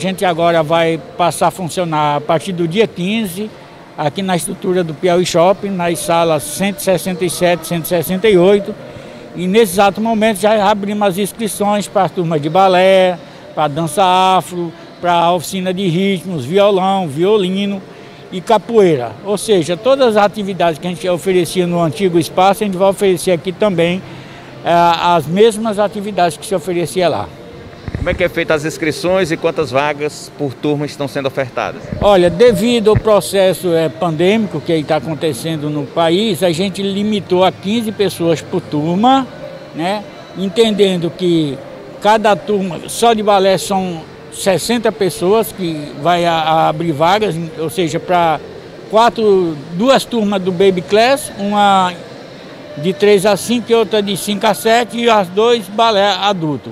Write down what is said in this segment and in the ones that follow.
A gente agora vai passar a funcionar a partir do dia 15, aqui na estrutura do Piauí Shopping, nas salas 167, 168. E nesse exato momento já abrimos as inscrições para a turma de balé, para dança afro, para a oficina de ritmos, violão, violino e capoeira. Ou seja, todas as atividades que a gente oferecia no antigo espaço, a gente vai oferecer aqui também é, as mesmas atividades que se oferecia lá. Como é que é feita as inscrições e quantas vagas por turma estão sendo ofertadas? Olha, devido ao processo é, pandêmico que está acontecendo no país, a gente limitou a 15 pessoas por turma, né? entendendo que cada turma, só de balé são 60 pessoas que vai a, a abrir vagas, ou seja, para quatro, duas turmas do Baby Class, uma de 3 a 5 e outra de 5 a 7 e as dois balé adulto.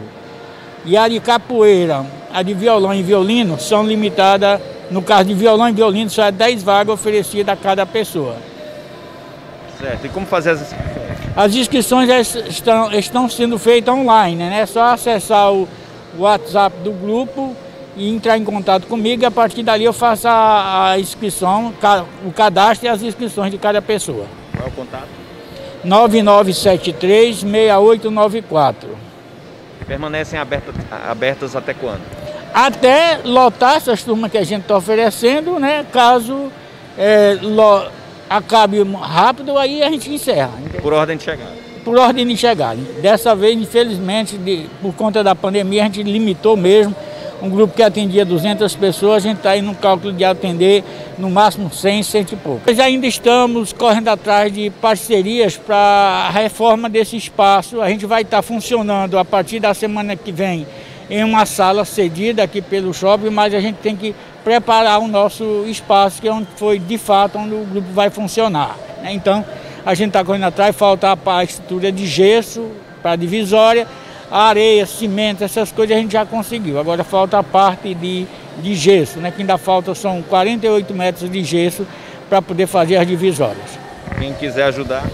E a de capoeira, a de violão e violino são limitadas, no caso de violão e violino, só é 10 vagas oferecidas a cada pessoa. Certo. E como fazer as inscrições? As inscrições já estão, estão sendo feitas online, né? É só acessar o WhatsApp do grupo e entrar em contato comigo e a partir dali eu faço a, a inscrição, o cadastro e as inscrições de cada pessoa. Qual é o contato? 9973 6894 permanecem abertas, abertas até quando? Até lotar essas turmas que a gente está oferecendo, né? Caso é, lo, acabe rápido, aí a gente encerra. Por ordem de chegada? Por ordem de chegada. Dessa vez, infelizmente, de, por conta da pandemia, a gente limitou mesmo um grupo que atendia 200 pessoas, a gente está aí no cálculo de atender no máximo 100, 100 e pouco. Nós ainda estamos correndo atrás de parcerias para a reforma desse espaço. A gente vai estar tá funcionando a partir da semana que vem em uma sala cedida aqui pelo shopping, mas a gente tem que preparar o nosso espaço, que é onde foi de fato onde o grupo vai funcionar. Né? Então, a gente está correndo atrás, falta a estrutura de gesso para a divisória areia, cimento, essas coisas a gente já conseguiu. Agora falta a parte de, de gesso, né? Que ainda falta são 48 metros de gesso para poder fazer as divisórias. Quem quiser ajudar.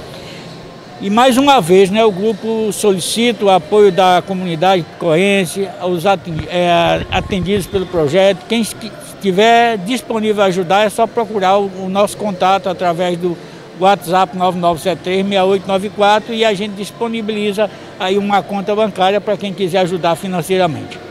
E mais uma vez, né, o grupo solicita o apoio da comunidade picoense, os é, atendidos pelo projeto. Quem estiver disponível a ajudar é só procurar o nosso contato através do WhatsApp 9973-6894 e a gente disponibiliza aí uma conta bancária para quem quiser ajudar financeiramente.